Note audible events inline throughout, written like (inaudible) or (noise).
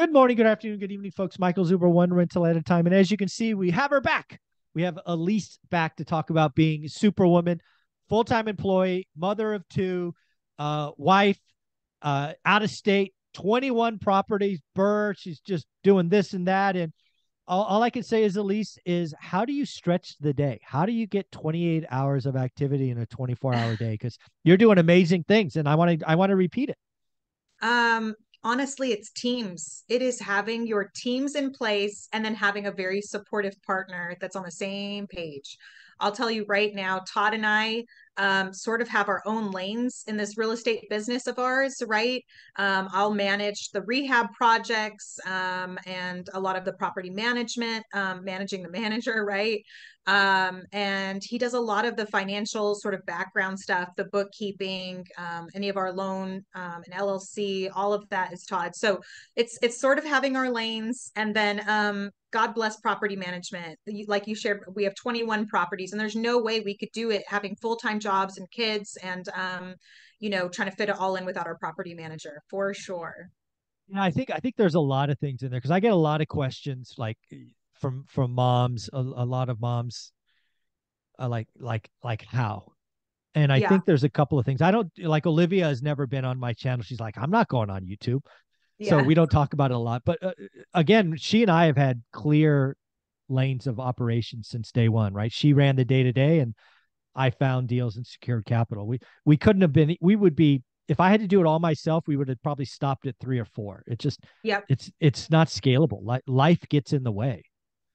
Good morning, good afternoon, good evening, folks. Michael Zuber, one rental at a time. And as you can see, we have her back. We have Elise back to talk about being superwoman, full time employee, mother of two, uh, wife, uh, out of state, 21 properties, BRRRR. She's just doing this and that. And all, all I can say is, Elise, is how do you stretch the day? How do you get 28 hours of activity in a 24 hour day? Because you're doing amazing things. And I want to, I want to repeat it. Um, honestly, it's teams. It is having your teams in place and then having a very supportive partner that's on the same page. I'll tell you right now, Todd and I um, sort of have our own lanes in this real estate business of ours, right? Um, I'll manage the rehab projects um, and a lot of the property management, um, managing the manager, (laughs) right? Um, and he does a lot of the financial sort of background stuff, the bookkeeping, um, any of our loan and LLC, all of that is Todd. So it's it's sort of having our lanes, and then God bless property management. Like you shared, we have 21 properties, and there's no way we could do it having full time jobs and kids, and um, you know, trying to fit it all in without our property manager for sure. Yeah, I think I think there's a lot of things in there because I get a lot of questions like from from moms, a, a lot of moms, uh, like like like how, and I yeah. think there's a couple of things. I don't like Olivia has never been on my channel. She's like, I'm not going on YouTube. Yeah. So we don't talk about it a lot. But uh, again, she and I have had clear lanes of operations since day one, right? She ran the day to day and I found deals and secured capital. We we couldn't have been we would be if I had to do it all myself, we would have probably stopped at three or four. It just yeah, it's it's not scalable. Like life gets in the way.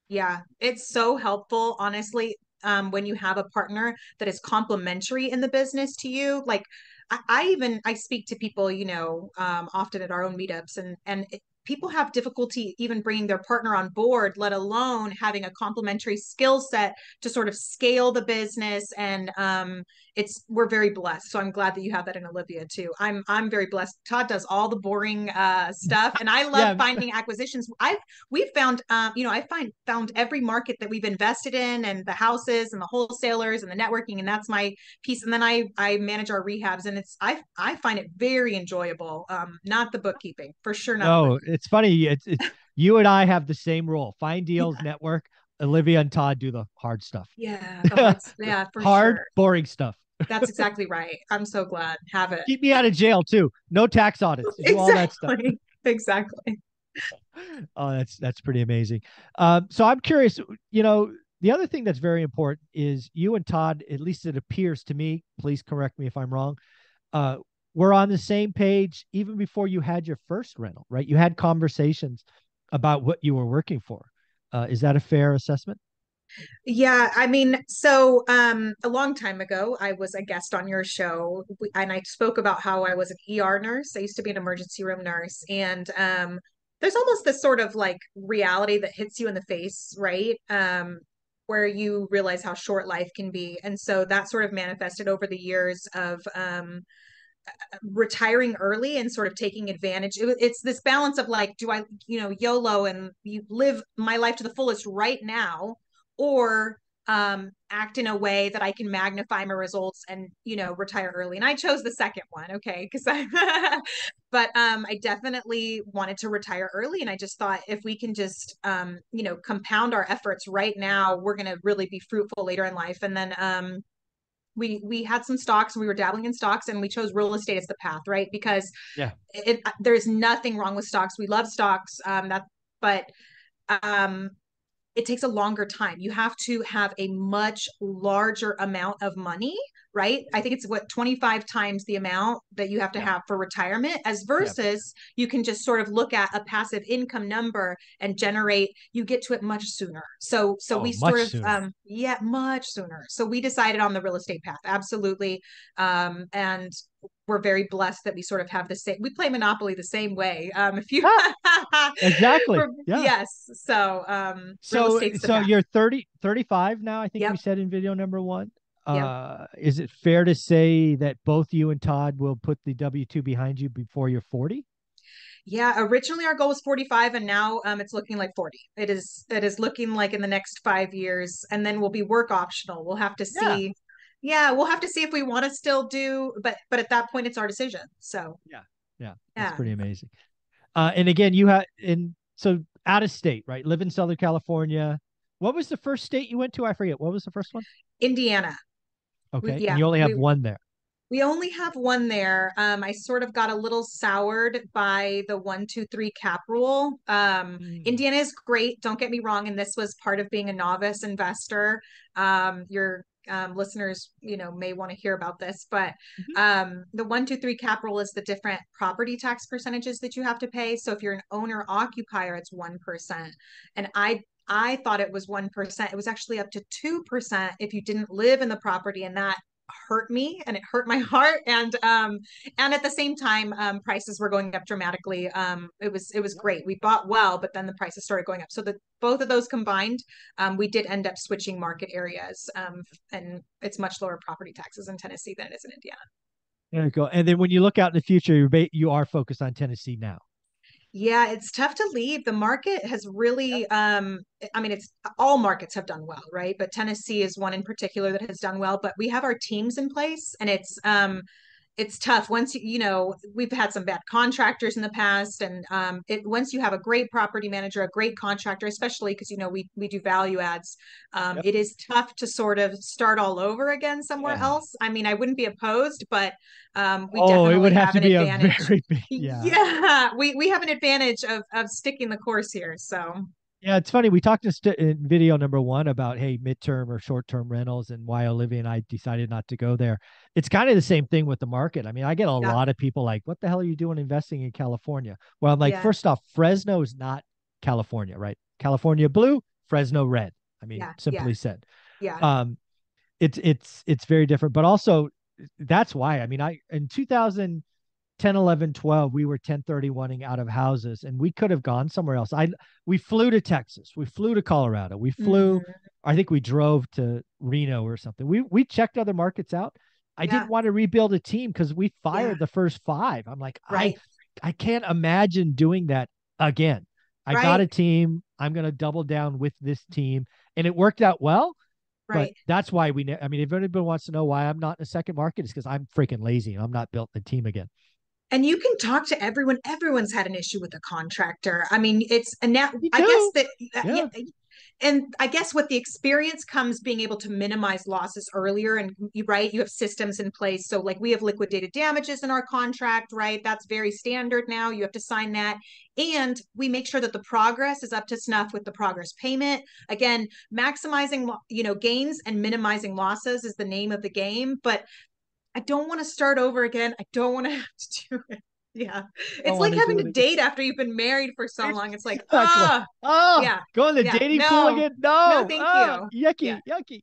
Yeah, it's so helpful, honestly, um, when you have a partner that is complementary in the business to you. Like I, I even I speak to people, you know, um, often at our own meetups, and and people have difficulty even bringing their partner on board, let alone having a complementary skill set to sort of scale the business. And um, it's we're very blessed. So I'm glad that you have that in Olivia too. I'm I'm very blessed. Todd does all the boring uh, stuff, and I love (laughs) yeah. finding acquisitions. I've we've found um, you know I find found every market that we've invested in, and the houses and the wholesalers and the networking, and that's my piece. And then I I manage our rehabs, and it's I I find it very enjoyable. Um, not the bookkeeping for sure. Not no, it's funny. It's, it's you and I have the same rule. Find deals, yeah. network. Olivia and Todd do the hard stuff. Yeah, (laughs) hard, yeah, hard, sure. boring stuff. That's (laughs) exactly right. I'm so glad. Have it. Keep me out of jail too. No tax audits. Do exactly. all that stuff. Exactly. (laughs) Oh, that's that's pretty amazing. Um, so I'm curious. You know, the other thing that's very important is you and Todd. At least it appears to me. Please correct me if I'm wrong. Uh, we're on the same page even before you had your first rental, right? You had conversations about what you were working for. Uh, is that a fair assessment? Yeah, I mean, so um, a long time ago, I was a guest on your show, and I spoke about how I was an ER nurse. I used to be an emergency room nurse, and um, there's almost this sort of like reality that hits you in the face, right? Um, where you realize how short life can be, and so that sort of manifested over the years of um, retiring early and sort of taking advantage. It, it's this balance of like, do I, you know, YOLO and you live my life to the fullest right now, or um, act in a way that I can magnify my results and you know retire early. And I chose the second one, okay, because I, (laughs) but um, I definitely wanted to retire early, and I just thought if we can just um, you know compound our efforts right now, we're going to really be fruitful later in life. And then um, we we had some stocks, we were dabbling in stocks, and we chose real estate as the path, right? Because yeah, it, there's nothing wrong with stocks. We love stocks, um, that but um it takes a longer time. You have to have a much larger amount of money, right? I think it's what 25 times the amount that you have to have for retirement, as versus you can just sort of look at a passive income number and generate, you get to it much sooner. So, so oh, we sort of, sooner. um, yeah, much sooner. So we decided on the real estate path. Absolutely. Um, and we're very blessed that we sort of have the same we play monopoly the same way um if you ah, (laughs) exactly. Yeah. yes. So um so so you're 30 35 now i think yep. we said in video number one? Yep. uh is it fair to say that both you and todd will put the w2 behind you before you're 40 yeah originally our goal was 45 and now um, it's looking like 40 it is it is looking like in the next five years and then we'll be work optional. We'll have to see yeah yeah we'll have to see if we want to still do but but at that point it's our decision so yeah yeah that's pretty amazing Uh, and again, you had in so out of state, right? Live in Southern California. What was the first state you went to? I forget. What was the first one? Indiana. Okay. We, yeah, and you only have we, one there. We only have one there. Um, I sort of got a little soured by the one, two, three cap rule. Um, mm. Indiana is great. Don't get me wrong. And this was part of being a novice investor. Um, your um, listeners, you know, may want to hear about this, but mm-hmm. um, the one, two, three cap rule is the different property tax percentages that you have to pay. So if you're an owner occupier, it's one percent, and I I thought it was 1%. It was actually up to 2% if you didn't live in the property. And that hurt me and it hurt my (laughs) heart and um and at the same time um prices were going up dramatically. Um it was it was great. We bought well but then the prices started going up. So the both of those combined um we did end up switching market areas um and it's much lower property taxes in Tennessee than it is in Indiana. There you go. And then when you look out in the future you're you are focused on Tennessee now yeah, it's tough to leave. The market has really um I mean it's all markets have done well, right? But Tennessee is one in particular that has done well, but we have our teams in place and it's um it's tough once you you know we've had some bad contractors in the past and um it once you have a great property manager a great contractor especially because you know we we do value adds um yep. it is tough to sort of start all over again somewhere yeah. else i mean i wouldn't be opposed but um we oh, definitely it would have, have to be (laughs) advantage. a very big (laughs) yeah yeah we we have an advantage of of sticking the course here so yeah, it's funny. We talked st- in video number one about hey, midterm or short term rentals and why Olivia and I decided not to go there. It's kind of the same thing with the market. I mean, I get a yeah. lot of people like, "What the hell are you doing investing in California?" Well, I'm like, yeah. first off, Fresno is not California, right? California blue, Fresno red. I mean, yeah. simply said. Yeah. Um, it's it's it's very different, but also that's why. I mean, I in 2000 10 11 12 we were 1031ing out of houses and we could have gone somewhere else i we flew to texas we flew to colorado we flew mm-hmm. i think we drove to reno or something we we checked other markets out i yeah. didn't want to rebuild a team because we fired yeah. the first five i'm like right. i i can't imagine doing that again i right. got a team i'm going to double down with this team and it worked out well Right. But that's why we. I mean, if anybody wants to know why I'm not in a second market, it's because I'm freaking lazy. And I'm not built the team again and you can talk to everyone. Everyone's had an issue with a contractor. I mean it's a now i guess that uh, yeah. yeah. and i guess with the experience comes being able to minimize losses earlier and you right you have systems in place. So like we have liquidated damages in our contract right? That's very standard now. You have to sign that. And we make sure that the progress is up to snuff with the progress payment. Again maximizing you know gains and minimizing losses is the name of the game but I don't want to start over again. I don't want to (laughs) have to do it. Yeah. It's like having to date after you've been married for so long. It's like, ah, oh, yeah. Go in the yeah. dating no. pool again. No, no thank oh, you. Yucky, yeah. yucky.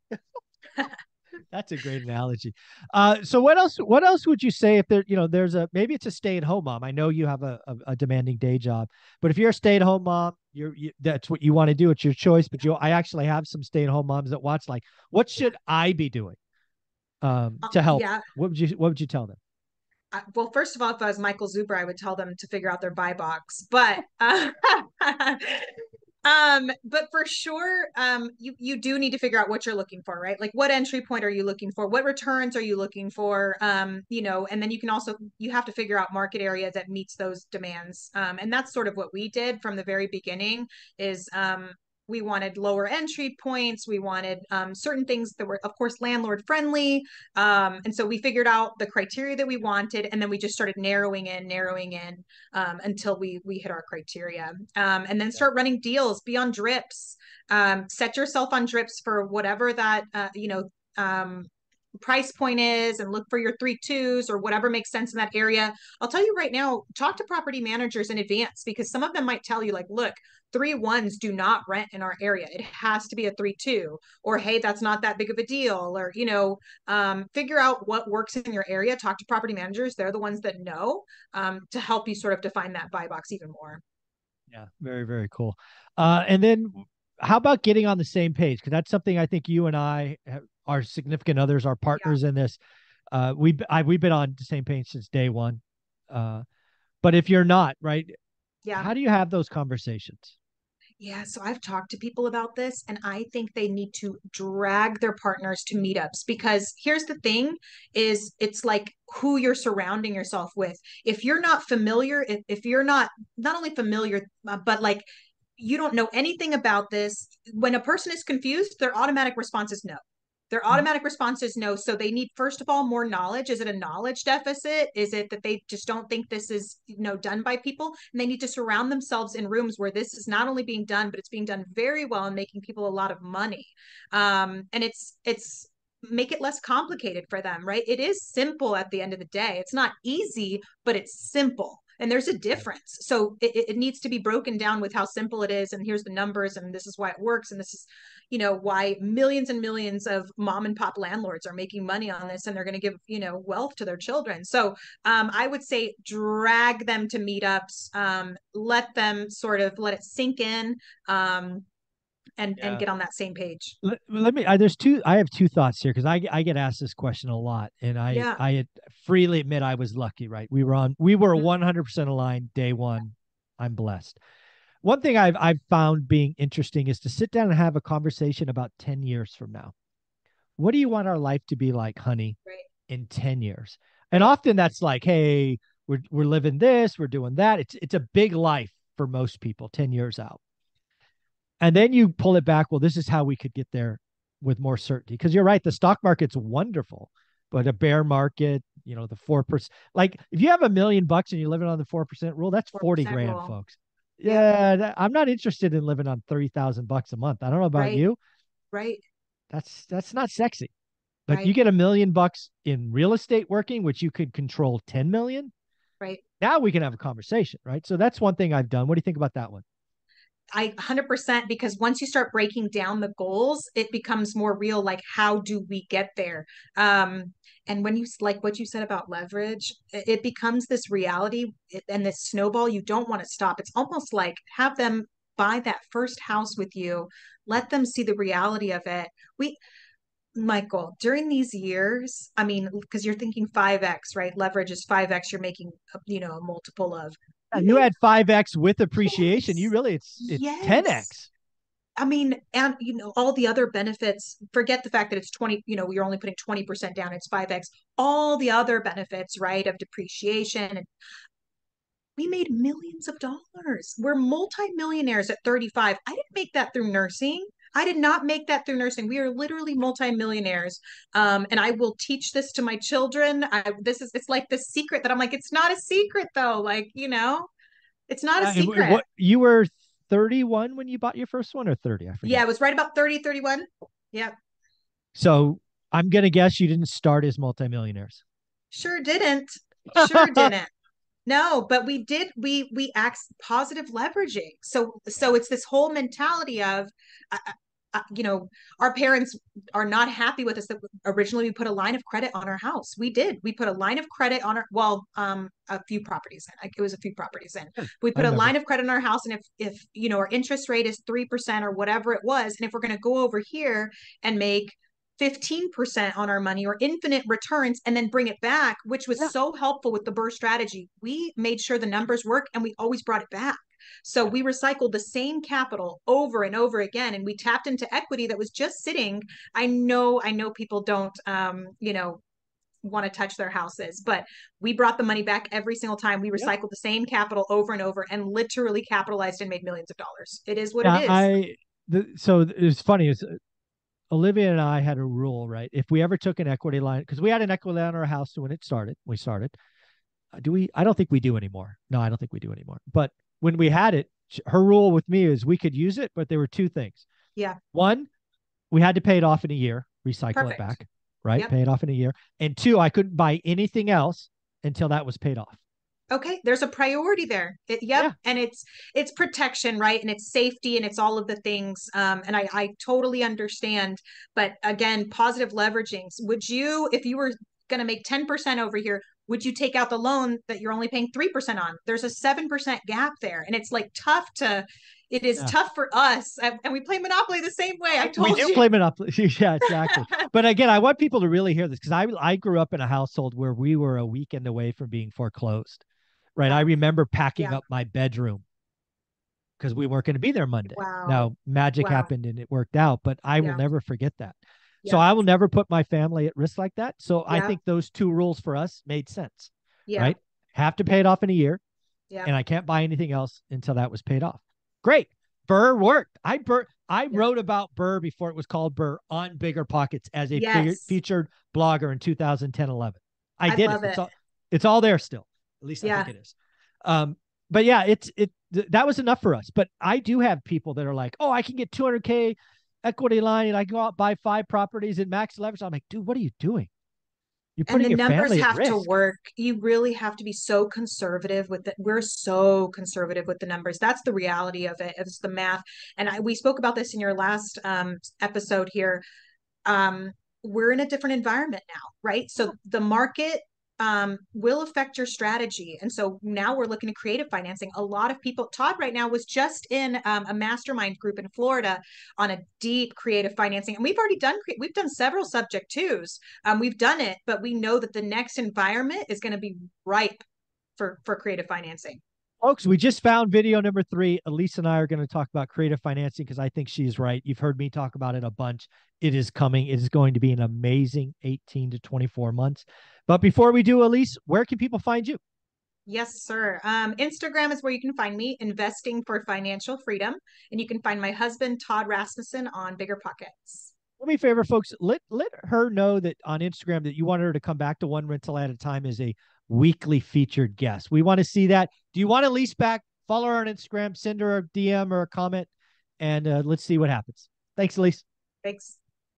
(laughs) That's a great analogy. Uh, so what else? What else would you say if there, you know, there's a maybe it's a stay-at-home mom. I know you have a, a, a demanding day job, but if you're a stay-at-home mom, you're you, that's what you want to do. It's your choice. But you, I actually have some stay-at-home moms that watch. Like, what should I be doing? Um, uh, to help, yeah. what would you what would you tell them? Uh, well, first of all, if I was Michael Zuber, I would tell them to figure out their buy box. But uh, (laughs) um, but for sure, um, you you do need to figure out what you're looking for, right? Like what entry point are you looking for? What returns are you looking for? Um, you know, and then you can also you have to figure out market area that meets those demands. Um, and that's sort of what we did from the very beginning. Is um, we wanted lower entry points. We wanted um, certain things that were of course landlord friendly. Um, and so we figured out the criteria that we wanted and then we just started narrowing in narrowing in um, until we we hit our criteria. Um, and then start running deals. Be on drips. Um, set yourself on drips for whatever that uh, you know um, price point is and look for your three twos or whatever makes sense in that area. I'll tell you right now, talk to property managers in advance because some of them might tell you, like, look, three ones do not rent in our area. It has to be a three two, or hey, that's not that big of a deal, or you know, um, figure out what works in your area. Talk to property managers; they're the ones that know um, to help you sort of define that buy box even more. Yeah, very very cool. Uh, and then how about getting on the same page? Because that's something I think you and I have, our significant others, our partners yeah. in this. Uh, we I, we've been on the same page since day one. Uh, but if you're not right, yeah, how do you have those conversations? Yeah, so I've talked to people about this, and I think they need to drag their partners to meetups because here's the thing is it's like who you're surrounding yourself with. If you're not familiar, if, if you're not not only familiar, uh, but like you don't know anything about this, when a person is confused, their automatic response is no. Their mm-hmm. automatic response is no. So they need, first of all, more knowledge. Is it a knowledge deficit? Is it that they just don't think this is, you know, done by people? And they need to surround themselves in rooms where this is not only being done, but it's being done very well and making people a lot of money. Um, and it's it's make it less complicated for them, right? It is simple at the end of the day. It's not easy, but it's simple and there's a difference. So it, it, needs to be broken down with how simple it is and here's the numbers and this is why it works and this is you know why millions and millions of mom and pop landlords are making money on this and they're going to give you know wealth to their children. So um, i would say drag them to meetups um, let them sort of let it sink in um, and yeah. and get on that same page. Let, let me. I, there's two. I have two thoughts here because I I get asked this question a lot, and I yeah. I freely admit I was lucky. Right, we were on. We were 100 mm-hmm. percent aligned day one. I'm blessed. One thing I've I've found being interesting is to sit down and have a conversation about 10 years from now. What do you want our life to be like, honey, right. in 10 years? And often that's like, hey, we're we're living this, we're doing that. It's it's a big life for most people 10 years out. And then you pull it back. Well, this is how we could get there with more certainty. Because you're right, the stock market's wonderful, but a bear market, you know, the four percent. Like if you have a million bucks and you're living on the four percent rule, that's forty grand, rule. folks. Yeah, yeah, I'm not interested in living on thirty thousand bucks a month. I don't know about right. you. Right. That's that's not sexy. But right. you get a million bucks in real estate working, which you could control ten million. Right. Now we can have a conversation, right? So that's one thing I've done. What do you think about that one? I 100% because once you start breaking down the goals, it becomes more real. Like, how do we get there? Um, and when you like what you said about leverage, it becomes this reality and this snowball. You don't want to stop. It's almost like have them buy that first house with you, let them see the reality of it. We, Michael, during these years, I mean, because you're thinking 5x, right? Leverage is 5x, you're making, you know, a multiple of you had 5x with appreciation. Yes. You really it's it's yes. 10x. I mean, and you know, all the other benefits, forget the fact that it's 20, you know, you're only putting 20% down, it's 5x. All the other benefits, right, of depreciation and we made millions of dollars. We're multimillionaires at 35. I didn't make that through nursing. I did not make that through nursing. We are literally multimillionaires. Um, and I will teach this to my children. I, this is, it's like the secret that I'm like, it's not a secret though. Like, you know, it's not a uh, secret. What, you were 31 when you bought your first one or 30? I forget. Yeah, it was right about 30, 31. Yeah. So I'm going to guess you didn't start as multimillionaires. Sure didn't. (laughs) Sure didn't. No, but we did we we act positive leveraging. So so it's this whole mentality of uh, you know, our parents are not happy with us that originally we put a line of credit on our house. We did. We put a line of credit on our well, um, a few properties in. Like it was a few properties in. We put a line of credit on our house, and if if you know our interest rate is three percent or whatever it was, and if we're going to go over here and make 15% on our money or infinite returns and then bring it back, which was yeah. so helpful with the BRRRR strategy. We made sure the numbers work and we always brought it back. So we recycled the same capital over and over again, and we tapped into equity that was just sitting. I know, I know people don't, um, you know, want to touch their houses, but we brought the money back every single time. We recycled the same capital over and over, and literally capitalized and made millions of dollars. It is what yeah, it is. I the, so it's funny. It's Olivia and I had a rule, right? If we ever took an equity line, because we had an equity line on our house when it started, we started. Do we? I don't think we do anymore. No, I don't think we do anymore. But when we had it, her rule with me is we could use it, but there were two things. Yeah. One, we had to pay it off in a year, recycle Perfect. it back, right? Yep. Pay it off in a year. And two, I couldn't buy anything else until that was paid off. Okay, there's a priority there. It, yep, yeah. and it's it's protection, right? And it's safety, and it's all of the things. Um, and I I totally understand. But again, positive leveraging. Would you, if you were going to make 10% over here, would you take out the loan that you're only paying 3% on? There's a 7% gap there. And it's like tough to, it is yeah. tough for us. And we play Monopoly the same way. I told we do you. play Monopoly. (laughs) yeah, exactly. (laughs) but again, I want people to really hear this because I, I grew up in a household where we were a weekend away from being foreclosed. Right. I remember packing yeah. up my bedroom because we weren't going to be there Monday. Wow. Now magic Wow. happened and it worked out, but I Yeah. will never forget that. So I will never put my family at risk like that. So I think those two rules for us made sense. Yeah. Right? Have to pay it off in a year, Yeah. and I can't buy anything else until that was paid off. Great. BRRRR worked. I BRRRR I Yeah. wrote about BRRRR before it was called BRRRR on Bigger Pockets as a Yes. featured blogger in 2010 11. I, I did love it. It's all it's all there still. At least I Yeah. think it is. Um but yeah, it's it th- that was enough for us. But I do have people that are like, "Oh, I can get 200k equity line and I go out buy five properties and max leverage." I'm like, "Dude, what are you doing? You're and putting the your numbers family at have to work. You really have to be so conservative with it we're so conservative with the numbers. That's the reality of it. It's the math. And I, we spoke about this in your last um, episode here. Um, we're in a different environment now right? So the market um, will affect your strategy. And so now we're looking at creative financing. A lot of people todd right now was just in um, a mastermind group in florida on a deep creative financing. And we've already done we've done several subject twos. Um, we've done it but we know that the next environment is going to be ripe for for creative financing Folks, we just found video number three. Elise and I are going to talk about creative financing because I think she's right. You've heard me talk about it a bunch. It is coming. It is going to be an amazing 18 to 24 months. But before we do, Elise, where can people find you? Yes, sir. Um, Instagram is where you can find me, investing for financial freedom, and you can find my husband Todd Rasmussen on Bigger Pockets. Do me a favor, folks. Let let her know that on Instagram that you want her to come back to one rental at a time as a weekly featured guest. We want to see that. Do you want to lease back? Follow her on Instagram, send her a DM or a comment, and uh, let's see what happens. Thanks, Elise. Thanks.